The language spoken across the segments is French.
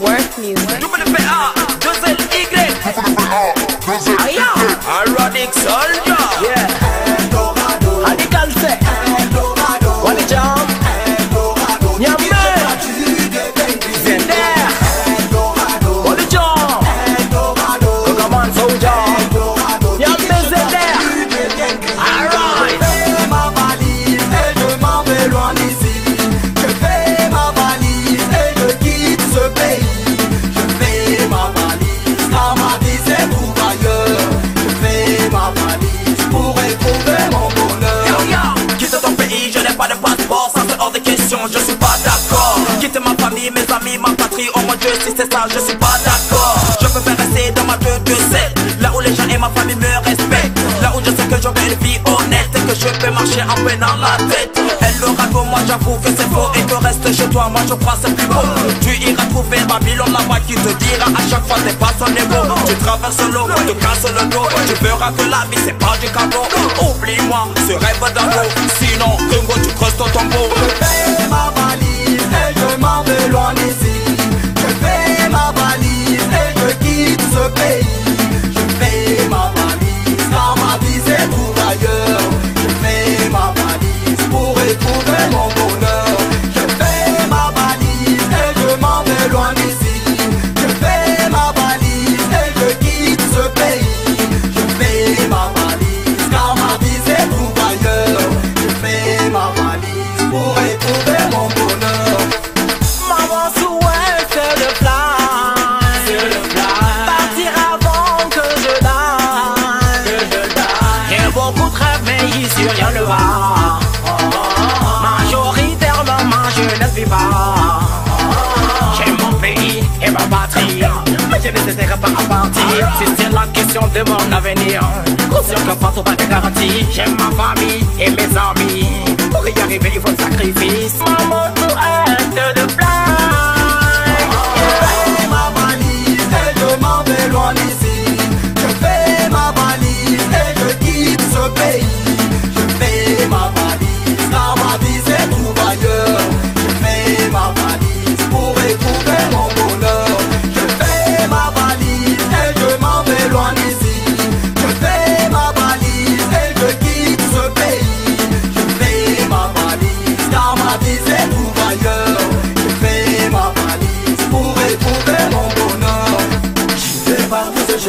Work music. Número PA, yo soy el Tigre. Número PA, yo soy el Tigre. Aronic Soldier. Je suis pas d'accord. Quitte ma famille, mes amis, ma patrie, oh mon dieu, si c'est ça, je suis pas d'accord. Je préfère rester dans ma 2-2-7, là où les gens et ma famille me respectent. Là où je sais que j'aurai une vie honnête et que je peux marcher en peinant la tête. Elle le raconte, moi j'avoue que c'est faux et que reste chez toi, moi je crois c'est plus beau. Tu iras trouver Babylone là-bas qui te dira à chaque fois t'es pas son niveau. Tu traverses l'eau, te casses le dos, tu verras que la vie c'est pas du cadeau. Oublie-moi ce rêve d'amour, sinon Ringo tu creuses ton tombeau. Ne va. Majoritairement, moi je ne vis pas. J'ai mon pays et ma patrie. Mais je n'hésiterai pas à partir. Si c'est la question de mon avenir. Conscient que partout pas de garantie. J'ai ma famille et mes amis. Pour y arriver, il faut le sacrifice. Maman souhaite de plan.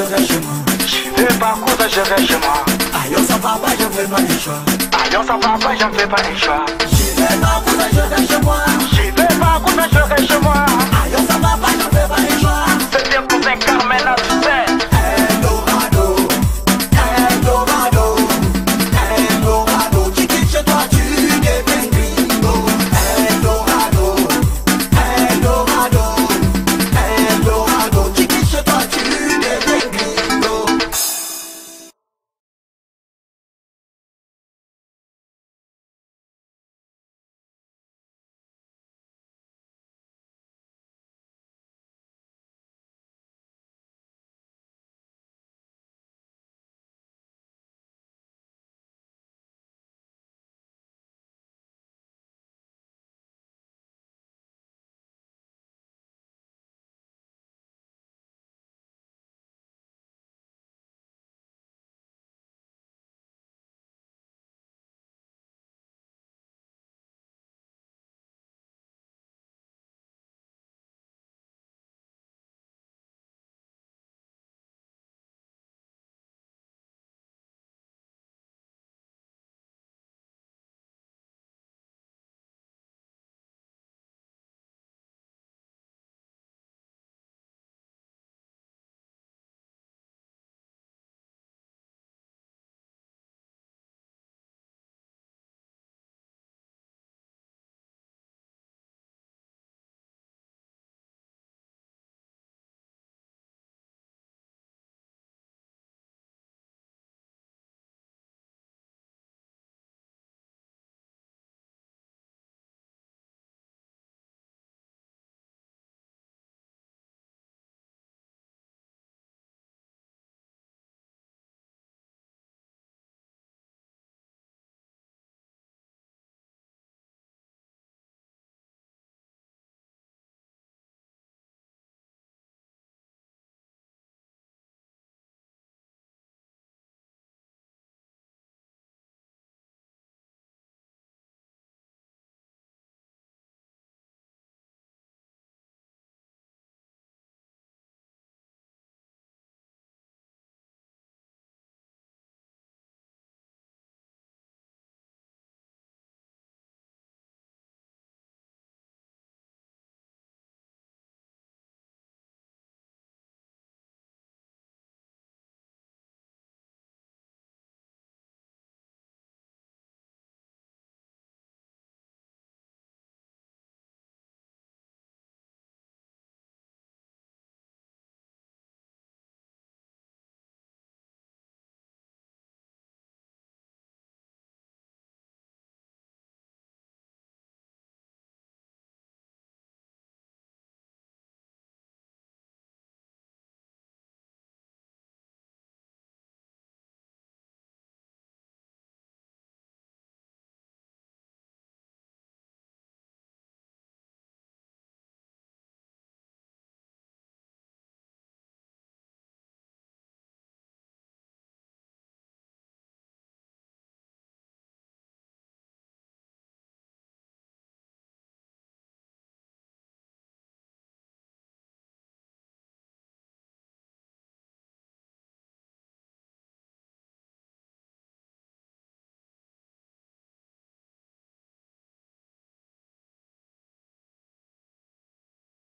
Partout et je reste chez moi. Je vais par contre, je reste chez moi. Ailleurs ça va pas, je fais pas les choix. Ailleurs ça va pas, j'en fais pas les choix. Je vais partout et je